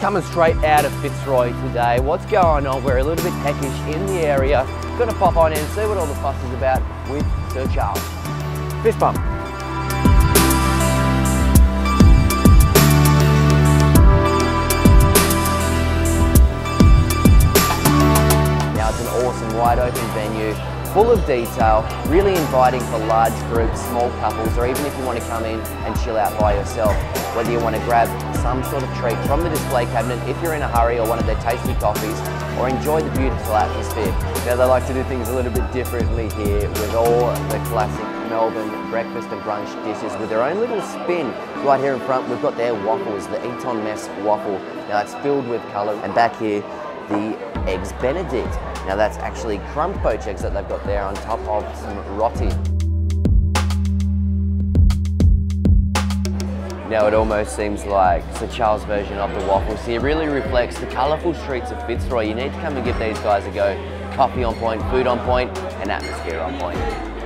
Coming straight out of Fitzroy today. What's going on? We're a little bit peckish in the area. Gonna pop on in and see what all the fuss is about with Sir Charles. Fist bump. Now it's an awesome wide open venue, full of detail, really inviting for large groups, small couples, or even if you want to come in and chill out by yourself. Whether you want to grab some sort of treat from the display cabinet if you're in a hurry or one of their tasty coffees, or enjoy the beautiful atmosphere. Now they like to do things a little bit differently here with all the classic Melbourne breakfast and brunch dishes with their own little spin. Right here in front, we've got their waffles, the Eton Mess waffle. Now it's filled with colour. And back here, the Eggs Benedict. Now that's actually crumb poached eggs that they've got there on top of some roti. Now it almost seems like Sir Charles' version of the waffles here really reflects the colourful streets of Fitzroy. You need to come and give these guys a go. Coffee on point, food on point, and atmosphere on point.